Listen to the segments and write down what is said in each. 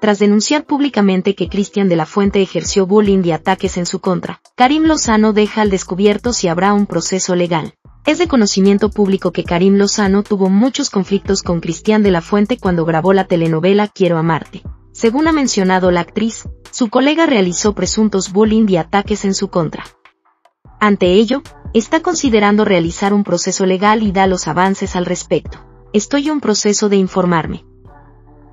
tras denunciar públicamente que Cristian de la Fuente ejerció bullying y ataques en su contra, Karim Lozano deja al descubierto si habrá un proceso legal. Es de conocimiento público que Karim Lozano tuvo muchos conflictos con Cristian de la Fuente cuando grabó la telenovela Quiero amarte. Según ha mencionado la actriz, su colega realizó presuntos bullying y ataques en su contra. Ante ello, está considerando realizar un proceso legal y da los avances al respecto. Estoy en proceso de informarme.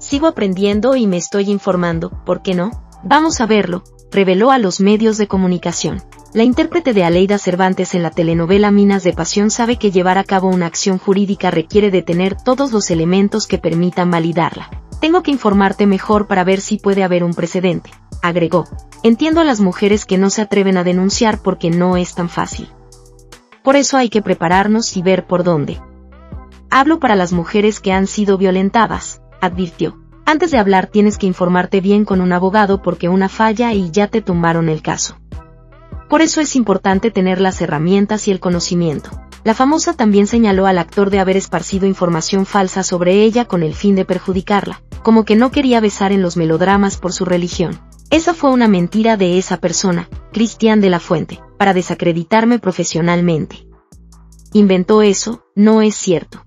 Sigo aprendiendo y me estoy informando, ¿por qué no? Vamos a verlo, reveló a los medios de comunicación. La intérprete de Aleida Cervantes en la telenovela Minas de Pasión sabe que llevar a cabo una acción jurídica requiere de tener todos los elementos que permitan validarla. Tengo que informarte mejor para ver si puede haber un precedente, agregó. Entiendo a las mujeres que no se atreven a denunciar porque no es tan fácil. Por eso hay que prepararnos y ver por dónde. Hablo para las mujeres que han sido violentadas, advirtió. Antes de hablar tienes que informarte bien con un abogado porque una falla y ya te tumbaron el caso. Por eso es importante tener las herramientas y el conocimiento. La famosa también señaló al actor de haber esparcido información falsa sobre ella con el fin de perjudicarla, como que no quería besar en los melodramas por su religión. Esa fue una mentira de esa persona, Cristian de la Fuente, para desacreditarme profesionalmente. Inventó eso, no es cierto.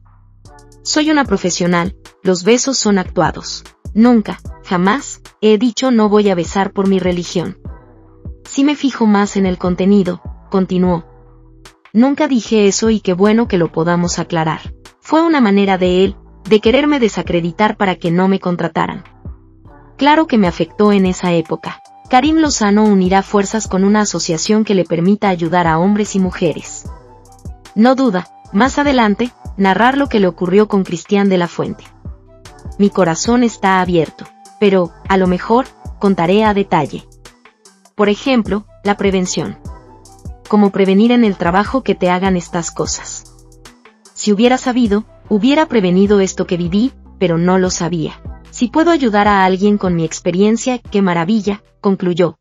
Soy una profesional, los besos son actuados. Nunca, jamás, he dicho no voy a besar por mi religión. Si me fijo más en el contenido, continuó. Nunca dije eso y qué bueno que lo podamos aclarar. Fue una manera de él, de quererme desacreditar para que no me contrataran. Claro que me afectó en esa época. Karim Lozano unirá fuerzas con una asociación que le permita ayudar a hombres y mujeres. No duda, más adelante, narrar lo que le ocurrió con Cristian de la Fuente mi corazón está abierto, pero, a lo mejor, contaré a detalle. Por ejemplo, la prevención. Cómo prevenir en el trabajo que te hagan estas cosas. Si hubiera sabido, hubiera prevenido esto que viví, pero no lo sabía. Si puedo ayudar a alguien con mi experiencia, qué maravilla, concluyó.